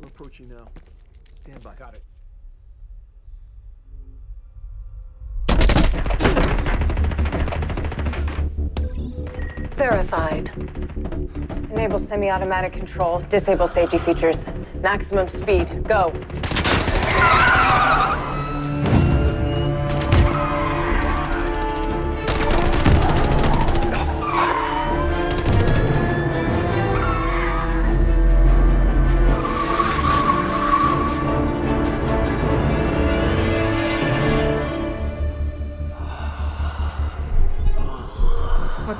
We're approaching now. Stand by. Got it. Verified. Enable semi-automatic control. Disable safety features. Maximum speed. Go.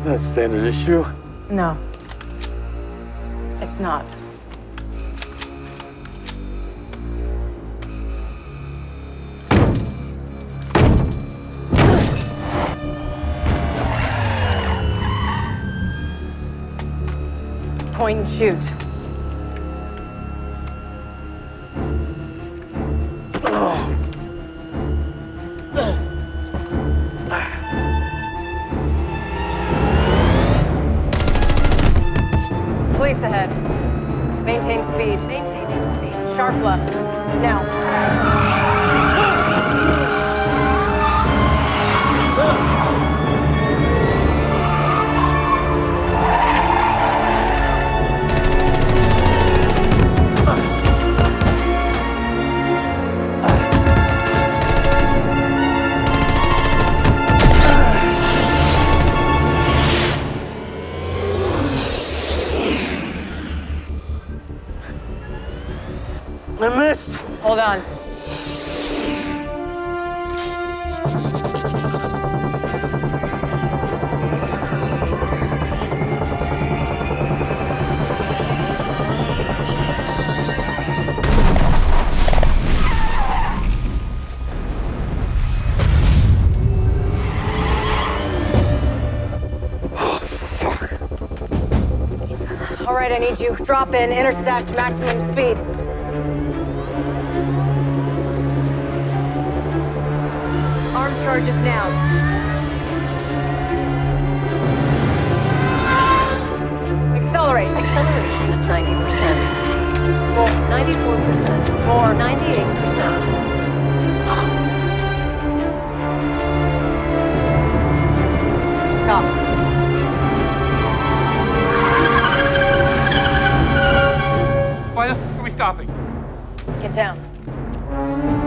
Is that standard issue? No. It's not. Point and shoot. Maintain speed. Maintaining speed. Sharp left. Now. I missed! Hold on. All right, I need you. Drop in, intersect, maximum speed. charges now. Accelerate. Acceleration at 90%. More 94%. More 98%. Stop. Why the f are we stopping? Get down.